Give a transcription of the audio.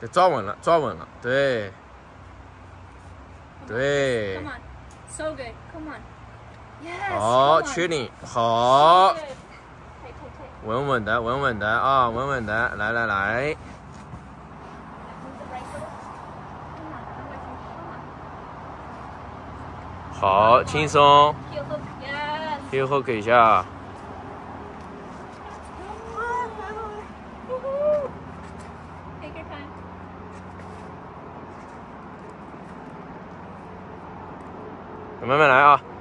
得抓稳了抓稳了对对。Come on so good come on 好确定好稳稳的稳稳的啊稳稳的来来来。好轻松。右后给一下。慢慢来啊。